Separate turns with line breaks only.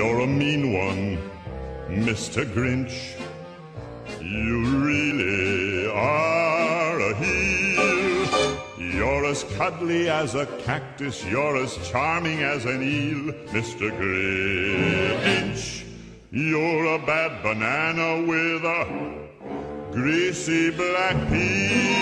You're a mean one, Mr. Grinch. You really are a heel. You're as cuddly as a cactus. You're as charming as an eel, Mr. Grinch. You're a bad banana with a greasy black peel.